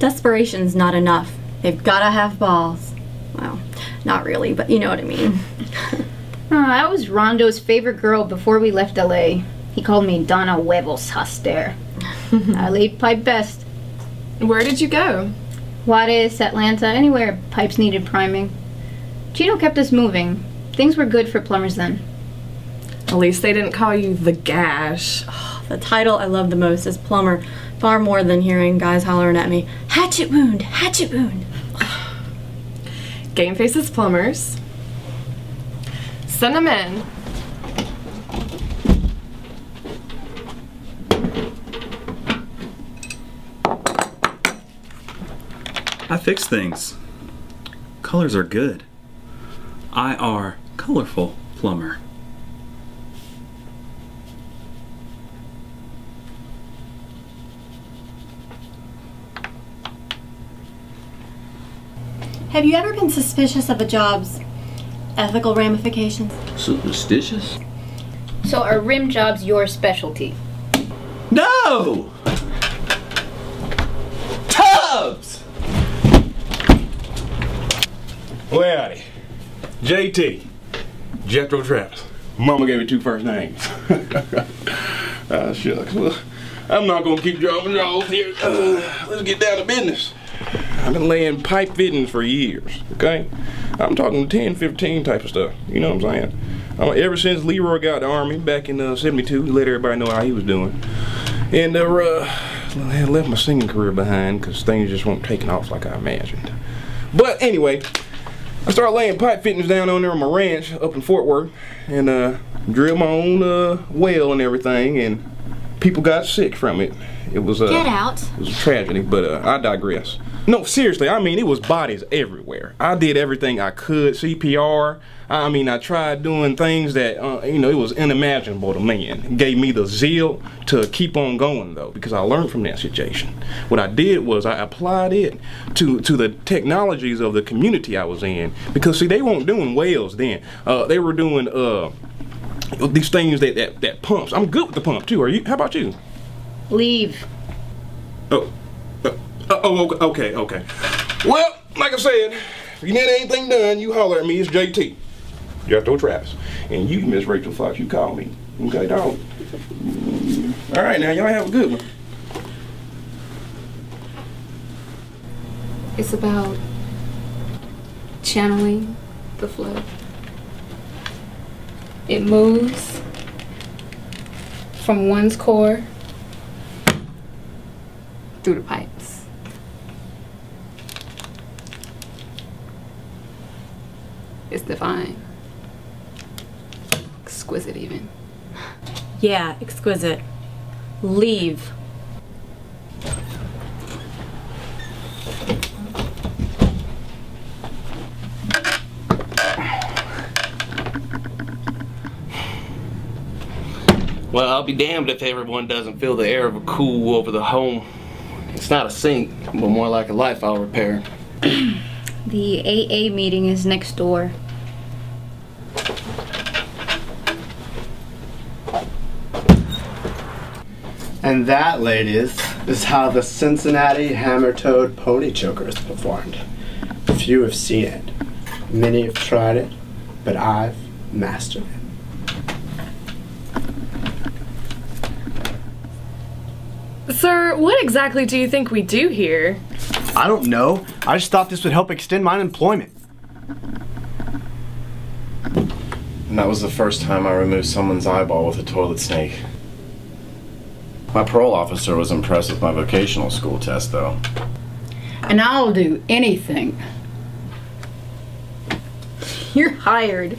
Desperation's not enough. They've gotta have balls. Well, not really, but you know what I mean. Oh, I was Rondo's favorite girl before we left LA. He called me Donna Huevos Haster. I laid pipe best. Where did you go? Juarez, Atlanta, anywhere pipes needed priming. Chino kept us moving. Things were good for plumbers then. At least they didn't call you the gash. The title I love the most is Plumber, far more than hearing guys hollering at me, Hatchet wound, hatchet wound. Game Faces Plumbers. Send them in. I fix things. Colors are good. I are colorful plumber. Have you ever been suspicious of a job's ethical ramifications? Superstitious? So are rim jobs your specialty? No! Tubbs! Well, howdy. JT. Jethro Travis. Mama gave me two first names. ah, shucks. Well, I'm not gonna keep dropping off here. Uh, let's get down to business. I've been laying pipe fittings for years, okay? I'm talking 10, 15 type of stuff. You know what I'm saying? Ever since Leroy got the Army back in uh, 72, he let everybody know how he was doing. And uh, uh, I left my singing career behind because things just weren't taking off like I imagined. But anyway, I started laying pipe fittings down on there on my ranch up in Fort Worth and uh, drilled my own uh, well and everything and people got sick from it. It was uh, Get out. it was a tragedy, but uh, I digress. No, seriously, I mean, it was bodies everywhere. I did everything I could, CPR. I mean, I tried doing things that, uh, you know, it was unimaginable to me, and gave me the zeal to keep on going, though, because I learned from that situation. What I did was I applied it to, to the technologies of the community I was in. Because, see, they weren't doing wells then. Uh, they were doing uh, these things that, that, that pumps. I'm good with the pump, too. Are you? How about you? Leave. Oh, uh, oh, okay, okay. Well, like I said, if you need anything done, you holler at me. It's JT, Jethro Travis, and you, Miss Rachel Fox, you call me. Okay, dog. All right, now y'all have a good one. It's about channeling the flow. It moves from one's core through the pipes. It's divine. Exquisite, even. Yeah, exquisite. Leave. Well, I'll be damned if everyone doesn't feel the air of a cool over the home. It's not a sink, but more like a life I'll repair. The AA meeting is next door. And that, ladies, is how the Cincinnati Hammer Toad Pony Choker is performed. Few have seen it. Many have tried it, but I've mastered it. Sir, what exactly do you think we do here? I don't know. I just thought this would help extend my employment. And that was the first time I removed someone's eyeball with a toilet snake. My parole officer was impressed with my vocational school test, though. And I'll do anything. You're hired.